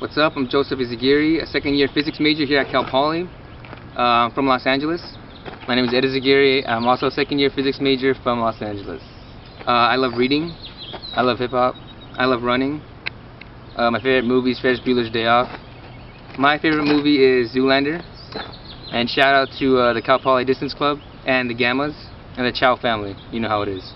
What's up? I'm Joseph Izaguirre, a second year physics major here at Cal Poly. Uh, from Los Angeles. My name is Ed Izaguirre. I'm also a second year physics major from Los Angeles. Uh, I love reading. I love hip hop. I love running. Uh, my favorite movie is Ferris Bueller's Day Off. My favorite movie is Zoolander. And shout out to uh, the Cal Poly Distance Club and the Gammas and the Chow family. You know how it is.